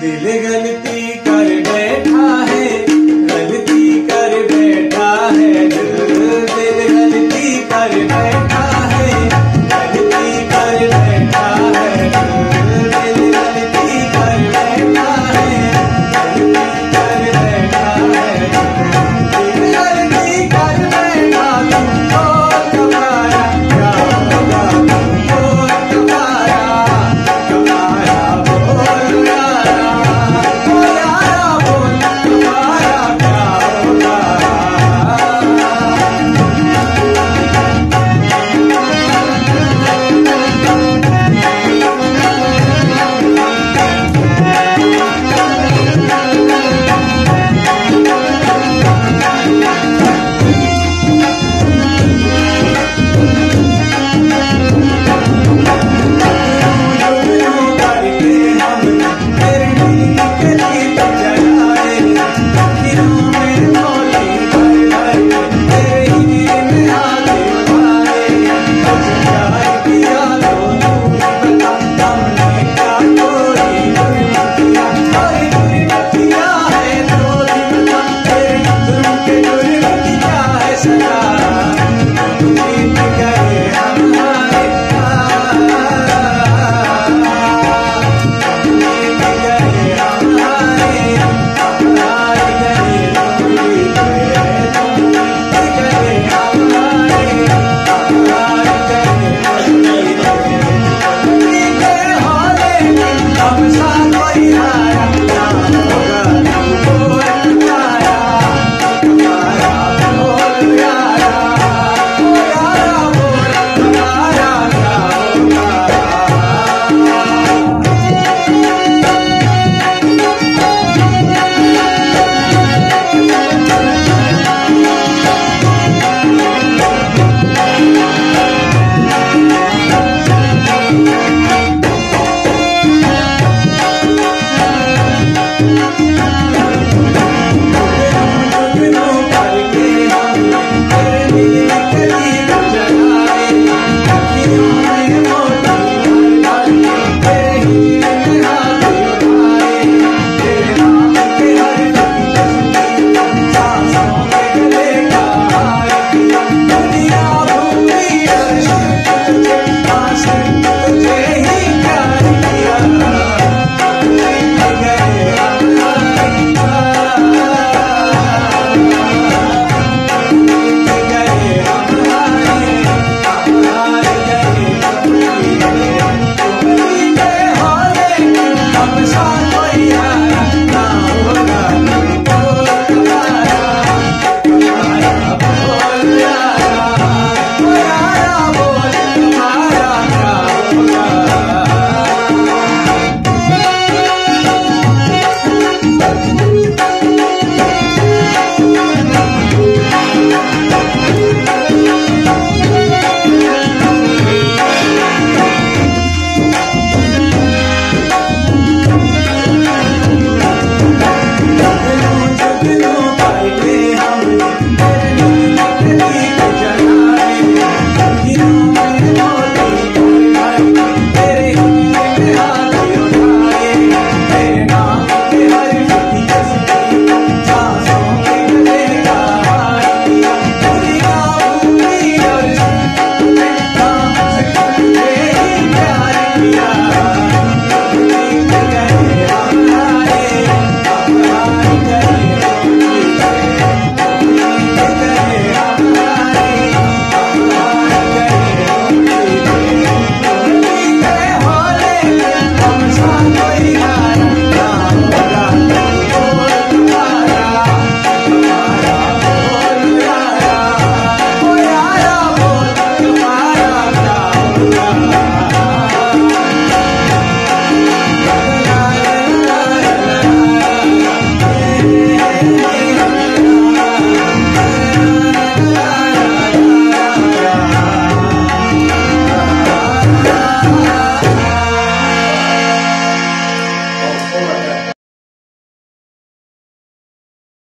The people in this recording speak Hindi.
दिल गलती कर बैठा है।